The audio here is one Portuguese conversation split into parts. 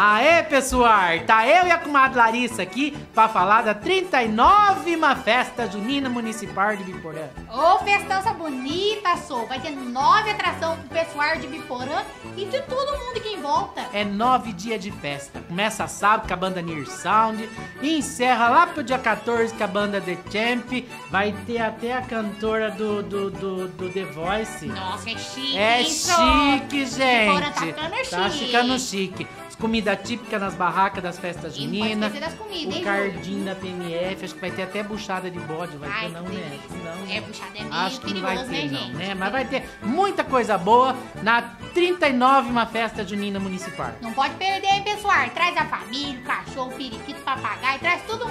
Aê, pessoal! Tá eu e a comadre Larissa aqui pra falar da 39 Festa Junina Municipal de Biporã. Ô, festança bonita, sou. Vai ter nove atrações pro pessoal de Biporã e de todo mundo que em volta. É nove dias de festa. Começa sábado com a banda Near Sound e encerra lá pro dia 14 com a banda The Champ. Vai ter até a cantora do, do, do, do The Voice. Nossa, é chique, É hein, chique, sou? gente. Biporã tá ficando Tá chique. ficando chique. As comidas típicas nas barracas das festas juninas. das comidas, O hein, cardinho da PMF. Acho que vai ter até buchada de bode. Vai Ai, ter, não, que né? delícia. Não, É, buchada é meio Acho que não vai perigoso, ter, né, não, gente? né? Mas vai ter muita coisa boa na 39 Festa Junina Municipal. Não pode perder, hein, pessoal? Traz a família, o cachorro, o periquito, o papagaio. Traz todo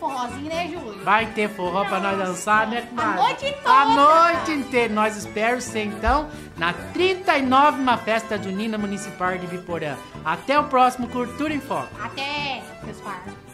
forrozinho, né, Júlio? Vai ter forró pra nós dançar, né, comadre? A noite A toda. noite inteira. Nós esperamos ser, então, na 39 Festa Junina Municipal de Biporã. Até o próximo Cultura em Foco. Até, pessoal.